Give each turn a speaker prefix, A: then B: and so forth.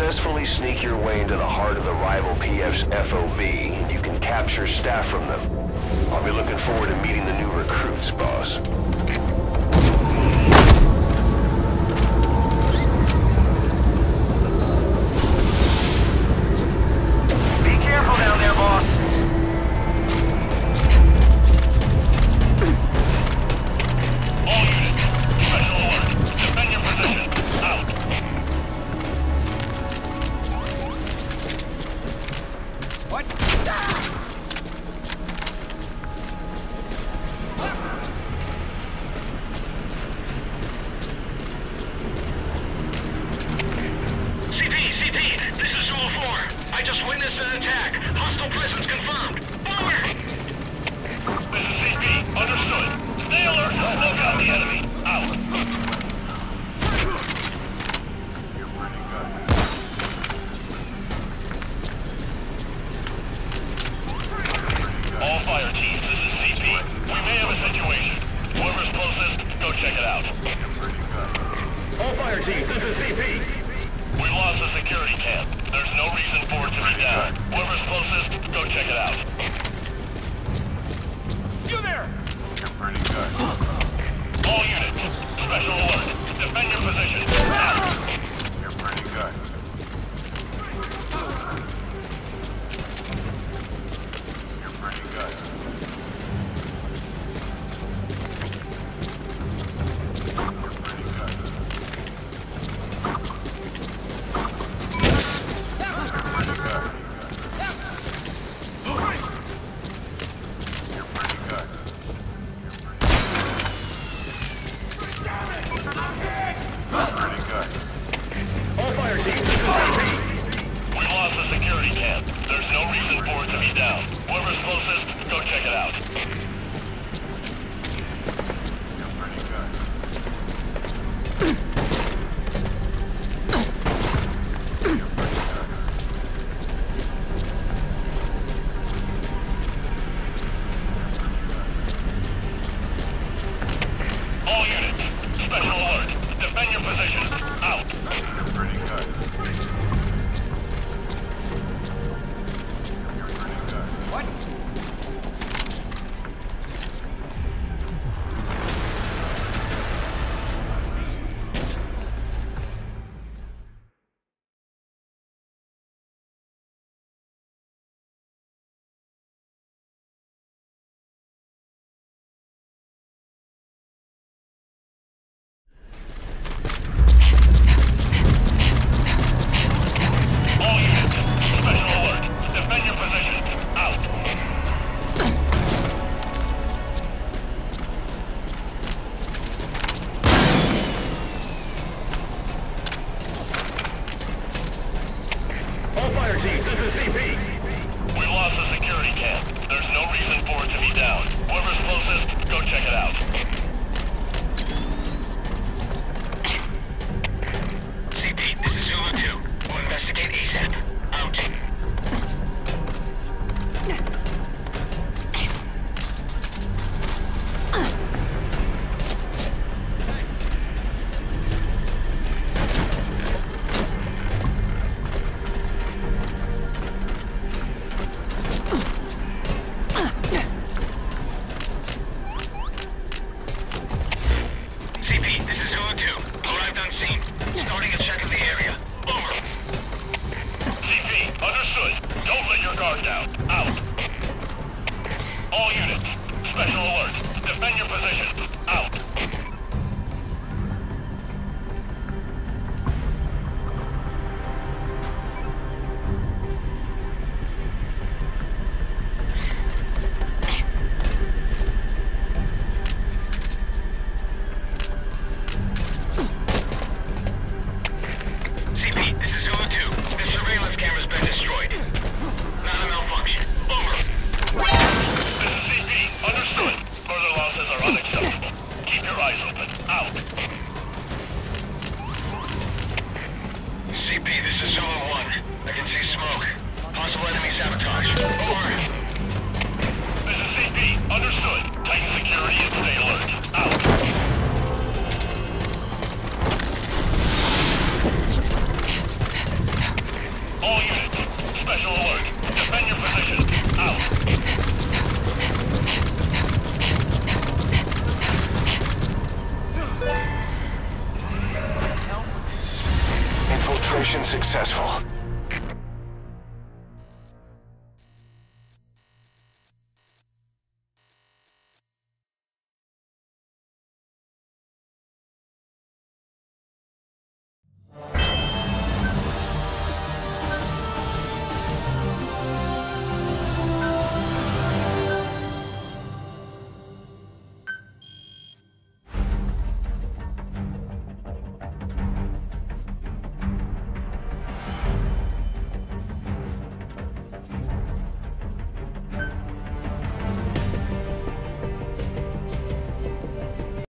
A: successfully sneak your way into the heart of the rival PF's FOB, and you can capture staff from them. I'll be looking forward to meeting the new recruits, boss.
B: All fire teams, this is CP. We may have a situation. Go check it out.
C: All fire teams, this is CP.
B: We lost the security camp. There's no reason for it to be down. Whoever's closest, check it out. All
C: fire teams, this is CP.
B: We lost the security camp. There's no reason for it to be down. Whoever's closest, go check it out. All alert. Defend your position.
D: 2. Arrived. Starting a check of the area.
B: Understood. Don't let your guard down. Out. All units, special alert. Defend your position. Special alert. Defend your position. Out. Infiltration successful.